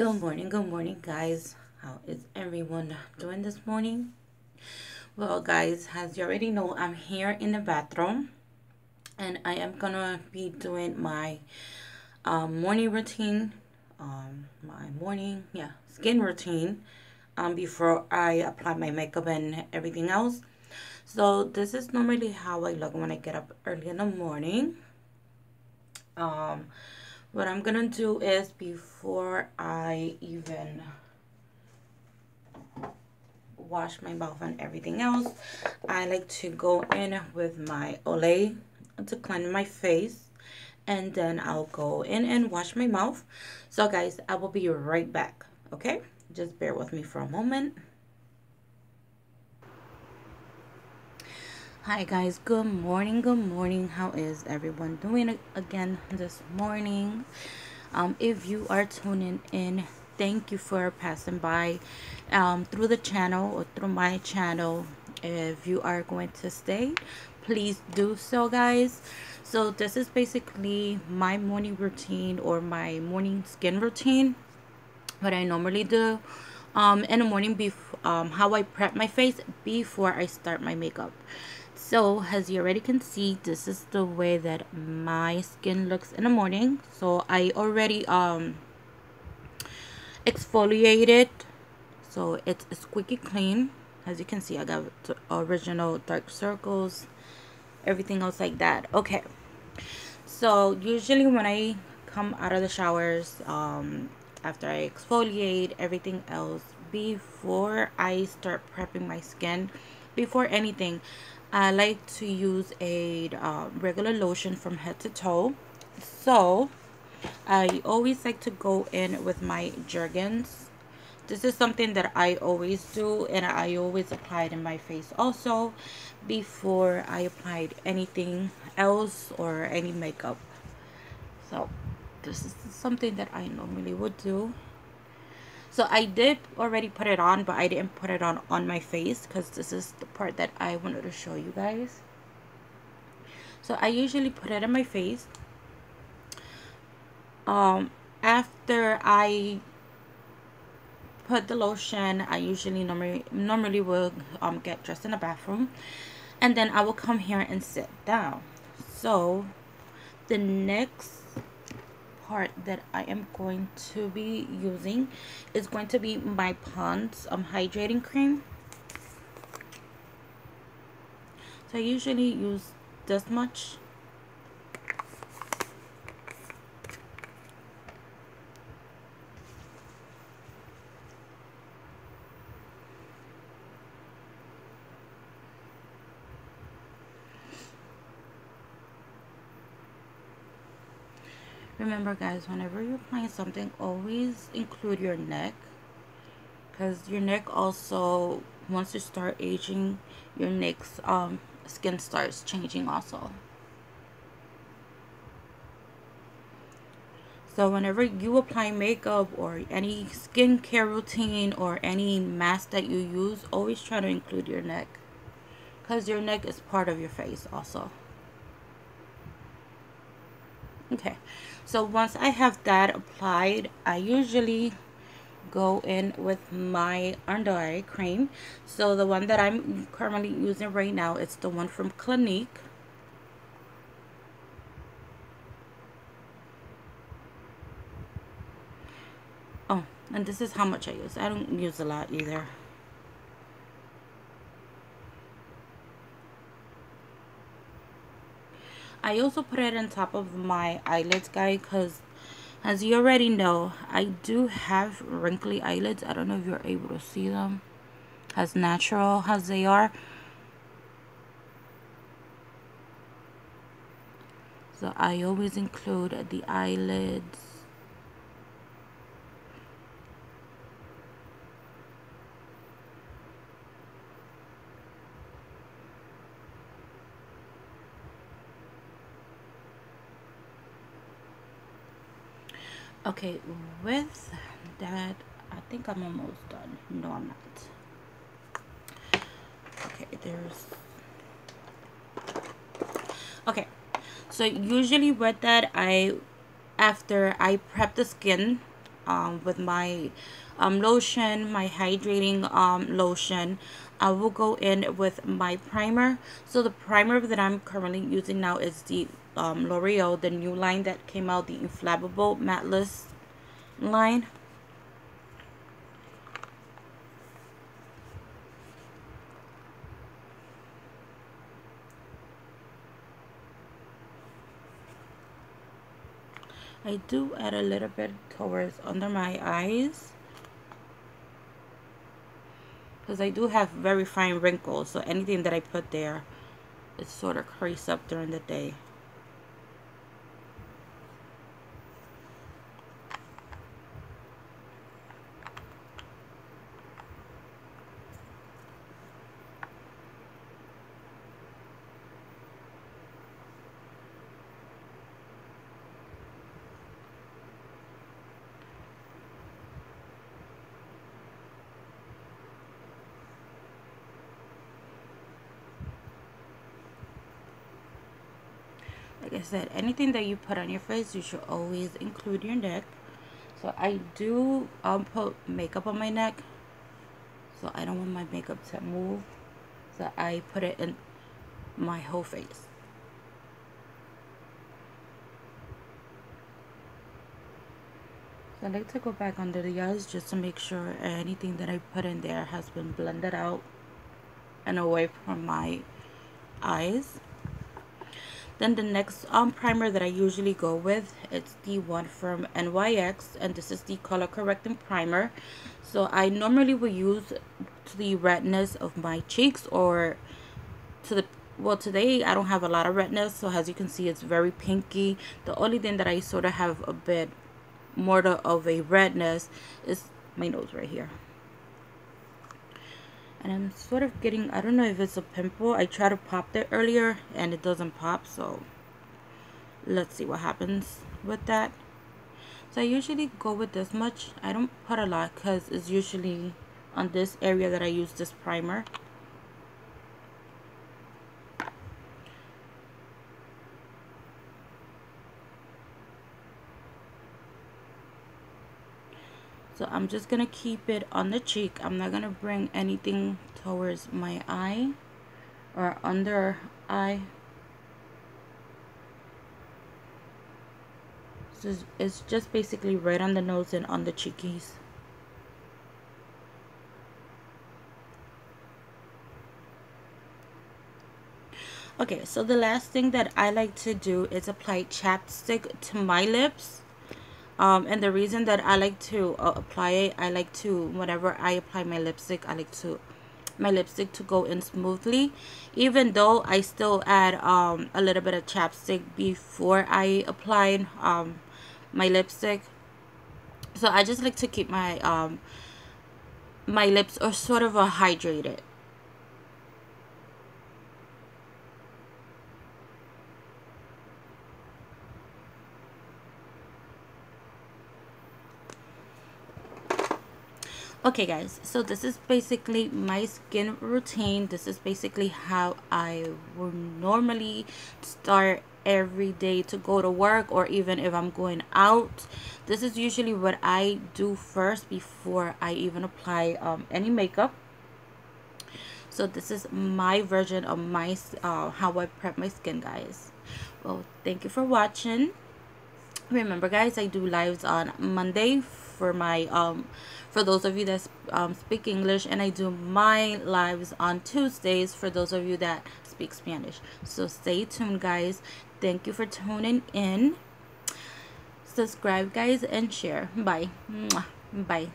Good morning, good morning, guys. How is everyone doing this morning? Well, guys, as you already know, I'm here in the bathroom and I am gonna be doing my um, morning routine, um, my morning, yeah, skin routine um, before I apply my makeup and everything else. So, this is normally how I look when I get up early in the morning. Um, what I'm gonna do is before I even wash my mouth and everything else I like to go in with my Olay to cleanse my face and then I'll go in and wash my mouth. So guys I will be right back okay? Just bear with me for a moment Hi guys, good morning, good morning. How is everyone doing again this morning? Um, if you are tuning in, thank you for passing by um, through the channel or through my channel. If you are going to stay, please do so guys. So this is basically my morning routine or my morning skin routine. What I normally do um, in the morning, before um, how I prep my face before I start my makeup so as you already can see this is the way that my skin looks in the morning. So I already um exfoliated. So it's squeaky clean. As you can see I got original dark circles everything else like that. Okay. So usually when I come out of the showers um after I exfoliate everything else before I start prepping my skin before anything I like to use a uh, regular lotion from head to toe. So, I always like to go in with my Jergens. This is something that I always do and I always apply it in my face also before I applied anything else or any makeup. So, this is something that I normally would do so I did already put it on but I didn't put it on on my face because this is the part that I wanted to show you guys. So I usually put it on my face. Um after I put the lotion I usually normally normally will um get dressed in the bathroom. And then I will come here and sit down. So the next part that I am going to be using is going to be my Pond's um, hydrating cream. So I usually use this much remember guys whenever you're applying something always include your neck because your neck also once you start aging your neck's um skin starts changing also. So whenever you apply makeup or any skincare routine or any mask that you use always try to include your neck because your neck is part of your face also okay. So once I have that applied I usually go in with my under eye cream. So the one that I'm currently using right now it's the one from Clinique. Oh and this is how much I use. I don't use a lot either I also put it on top of my eyelids guys because as you already know I do have wrinkly eyelids. I don't know if you're able to see them. As natural as they are. So I always include the eyelids okay with that I think I'm almost done no I'm not okay there's okay so usually with that I after I prep the skin um, with my um, lotion, my hydrating um, lotion. I will go in with my primer. So the primer that I'm currently using now is the um, L'Oreal, the new line that came out, the Infallible Matteless line. I do add a little bit towards under my eyes because I do have very fine wrinkles so anything that I put there it sort of crease up during the day like I said anything that you put on your face you should always include your neck. So I do um, put makeup on my neck. So I don't want my makeup to move. So I put it in my whole face. So I like to go back under the eyes just to make sure anything that I put in there has been blended out and away from my eyes then the next um, primer that I usually go with, it's the one from NYX and this is the color correcting primer. So I normally will use to the redness of my cheeks or to the well today I don't have a lot of redness so as you can see it's very pinky the only thing that I sort of have a bit more of a redness is my nose right here and I'm sort of getting I don't know if it's a pimple. I tried to pop it earlier and it doesn't pop so let's see what happens with that. So I usually go with this much. I don't put a lot because it's usually on this area that I use this primer so I'm just gonna keep it on the cheek. I'm not gonna bring anything towards my eye or under eye. So it's just basically right on the nose and on the cheekies. Okay, so the last thing that I like to do is apply chapstick to my lips um, and the reason that I like to uh, apply it I like to whenever I apply my lipstick I like to my lipstick to go in smoothly. Even though I still add um, a little bit of chapstick before I apply um, my lipstick. So I just like to keep my um, my lips are sort of a hydrated okay guys so this is basically my skin routine. This is basically how I will normally start every day to go to work or even if I'm going out. This is usually what I do first before I even apply um, any makeup. So this is my version of my uh, how I prep my skin guys. Well thank you for watching. Remember guys I do lives on Monday for my um for those of you that um, speak English and I do my lives on Tuesdays for those of you that speak Spanish. So stay tuned guys. Thank you for tuning in. Subscribe guys and share. Bye. Bye